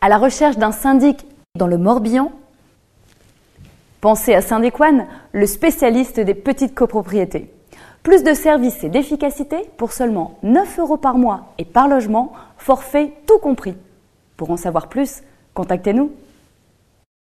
À la recherche d'un syndic dans le Morbihan Pensez à Syndéquane, le spécialiste des petites copropriétés. Plus de services et d'efficacité pour seulement 9 euros par mois et par logement, forfait tout compris. Pour en savoir plus, contactez-nous.